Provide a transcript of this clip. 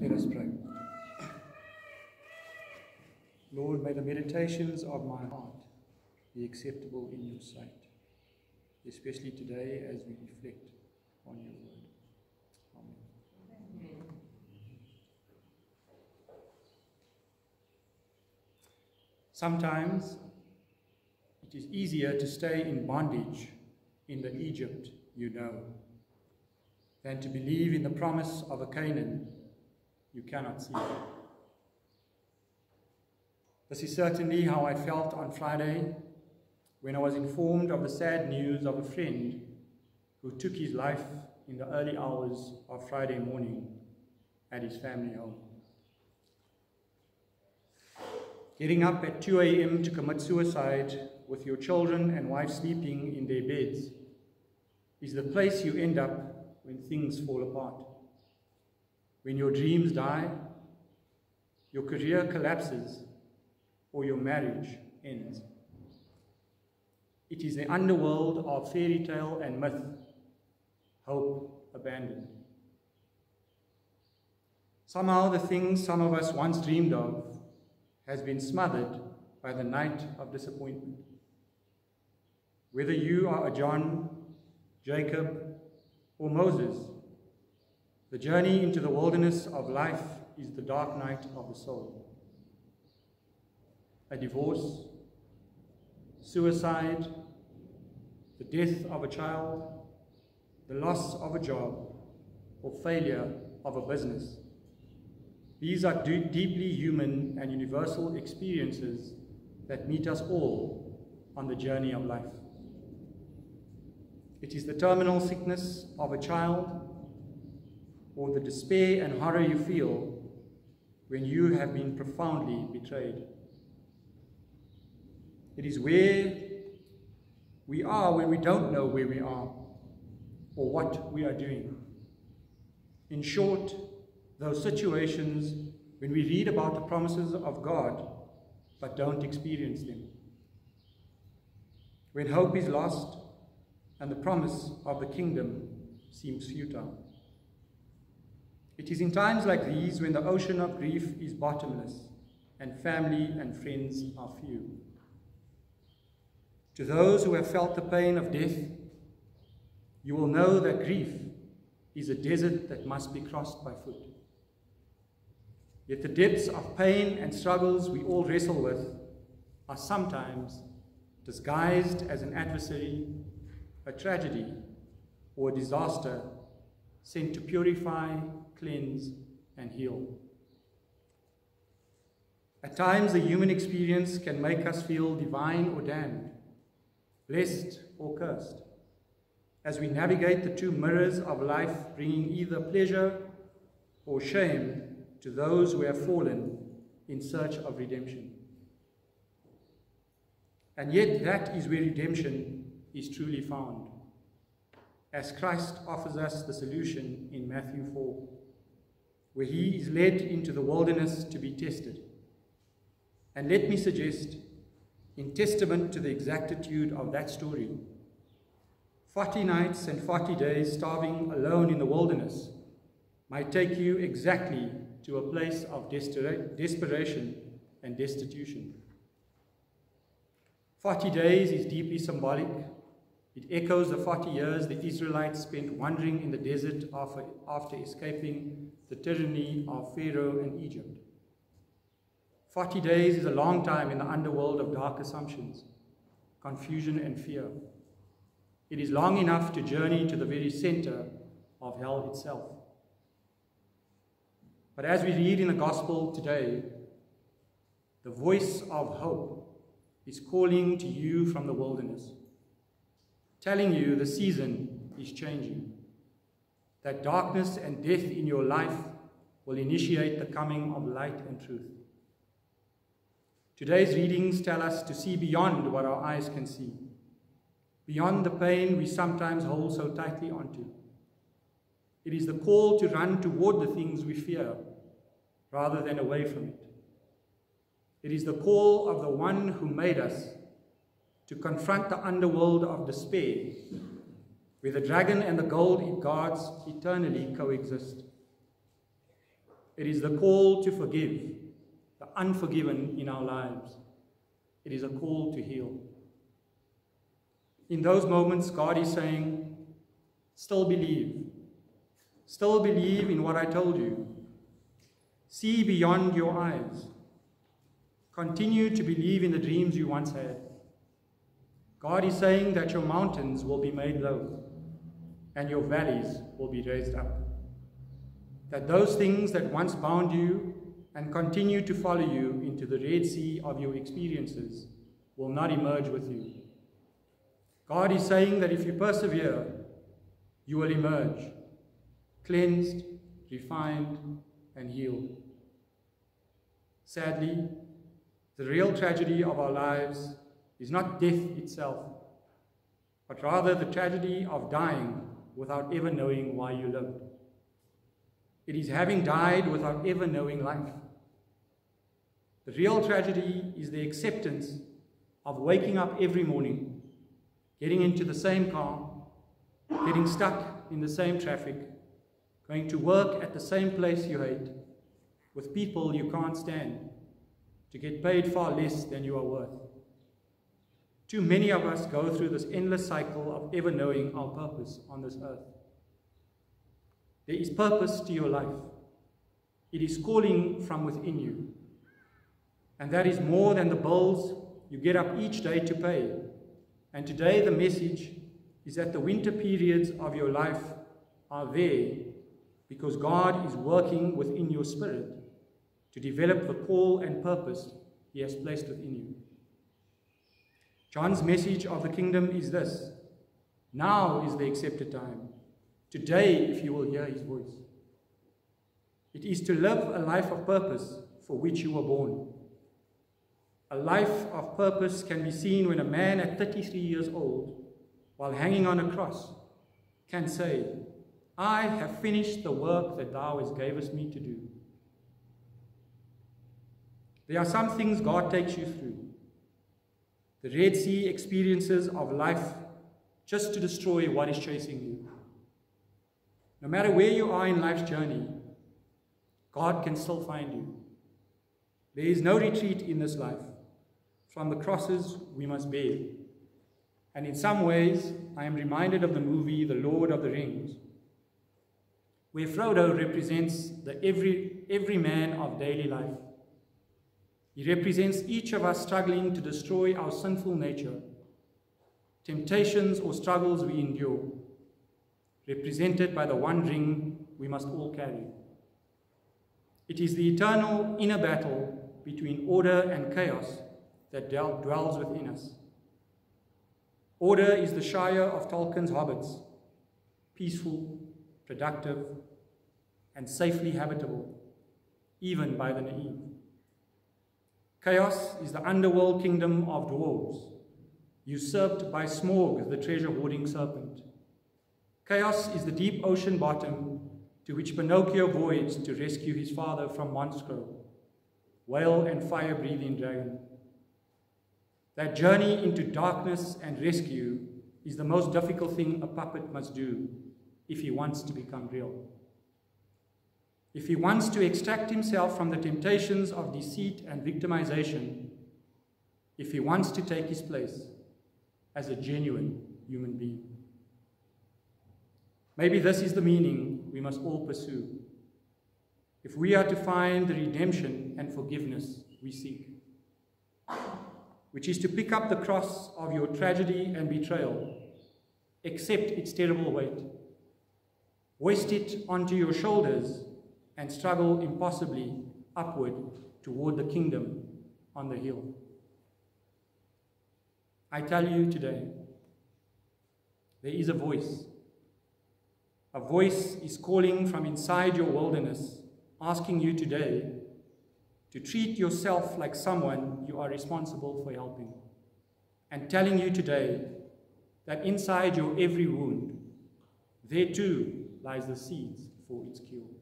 Let us pray. Lord, may the meditations of my heart be acceptable in your sight, especially today as we reflect on your word. Amen. Sometimes it is easier to stay in bondage in the Egypt you know than to believe in the promise of a Canaan you cannot see. This is certainly how I felt on Friday when I was informed of the sad news of a friend who took his life in the early hours of Friday morning at his family home. Getting up at 2 a.m. to commit suicide with your children and wife sleeping in their beds is the place you end up when things fall apart. When your dreams die, your career collapses, or your marriage ends. It is the underworld of fairy tale and myth, hope abandoned. Somehow the things some of us once dreamed of has been smothered by the night of disappointment. Whether you are a John, Jacob, or Moses, the journey into the wilderness of life is the dark night of the soul. A divorce, suicide, the death of a child, the loss of a job, or failure of a business. These are deeply human and universal experiences that meet us all on the journey of life. It is the terminal sickness of a child or the despair and horror you feel when you have been profoundly betrayed. It is where we are when we don't know where we are or what we are doing. In short, those situations when we read about the promises of God but don't experience them. When hope is lost and the promise of the kingdom seems futile. It is in times like these when the ocean of grief is bottomless and family and friends are few. To those who have felt the pain of death, you will know that grief is a desert that must be crossed by foot. Yet the depths of pain and struggles we all wrestle with are sometimes disguised as an adversary, a tragedy, or a disaster sent to purify, cleanse, and heal. At times, the human experience can make us feel divine or damned, blessed or cursed, as we navigate the two mirrors of life, bringing either pleasure or shame to those who have fallen in search of redemption. And yet, that is where redemption is truly found as Christ offers us the solution in Matthew 4, where he is led into the wilderness to be tested. And let me suggest, in testament to the exactitude of that story, 40 nights and 40 days starving alone in the wilderness might take you exactly to a place of desperation and destitution. 40 days is deeply symbolic it echoes the 40 years the Israelites spent wandering in the desert after, after escaping the tyranny of Pharaoh and Egypt. 40 days is a long time in the underworld of dark assumptions, confusion, and fear. It is long enough to journey to the very center of hell itself. But as we read in the gospel today, the voice of hope is calling to you from the wilderness telling you the season is changing, that darkness and death in your life will initiate the coming of light and truth. Today's readings tell us to see beyond what our eyes can see, beyond the pain we sometimes hold so tightly onto. It is the call to run toward the things we fear rather than away from it. It is the call of the one who made us to confront the underworld of despair, where the dragon and the gold guards eternally coexist. It is the call to forgive the unforgiven in our lives. It is a call to heal. In those moments, God is saying, Still believe. Still believe in what I told you. See beyond your eyes. Continue to believe in the dreams you once had. God is saying that your mountains will be made low and your valleys will be raised up. That those things that once bound you and continue to follow you into the Red Sea of your experiences will not emerge with you. God is saying that if you persevere, you will emerge cleansed, refined, and healed. Sadly, the real tragedy of our lives is not death itself, but rather the tragedy of dying without ever knowing why you lived. It is having died without ever knowing life. The real tragedy is the acceptance of waking up every morning, getting into the same car, getting stuck in the same traffic, going to work at the same place you hate, with people you can't stand, to get paid far less than you are worth. Too many of us go through this endless cycle of ever knowing our purpose on this earth. There is purpose to your life. It is calling from within you. And that is more than the bills you get up each day to pay. And today the message is that the winter periods of your life are there because God is working within your spirit to develop the call and purpose he has placed within you. John's message of the kingdom is this Now is the accepted time. Today, if you will hear his voice. It is to live a life of purpose for which you were born. A life of purpose can be seen when a man at 33 years old, while hanging on a cross, can say, I have finished the work that thou hast gavest me to do. There are some things God takes you through. The Red Sea experiences of life just to destroy what is chasing you. No matter where you are in life's journey, God can still find you. There is no retreat in this life. From the crosses we must bear. And in some ways, I am reminded of the movie The Lord of the Rings, where Frodo represents the every, every man of daily life. He represents each of us struggling to destroy our sinful nature, temptations or struggles we endure, represented by the one ring we must all carry. It is the eternal inner battle between order and chaos that dwells within us. Order is the Shire of Tolkien's hobbits, peaceful, productive, and safely habitable, even by the naive. Chaos is the underworld kingdom of dwarves, usurped by Smaug, the treasure hoarding serpent. Chaos is the deep ocean bottom to which Pinocchio voyages to rescue his father from Monstro, whale and fire breathing dragon. That journey into darkness and rescue is the most difficult thing a puppet must do if he wants to become real. If he wants to extract himself from the temptations of deceit and victimization, if he wants to take his place as a genuine human being. Maybe this is the meaning we must all pursue if we are to find the redemption and forgiveness we seek, which is to pick up the cross of your tragedy and betrayal, accept its terrible weight, hoist it onto your shoulders, and struggle impossibly upward toward the kingdom on the hill. I tell you today, there is a voice a voice is calling from inside your wilderness, asking you today to treat yourself like someone you are responsible for helping, and telling you today that inside your every wound, there too lies the seeds for its cure.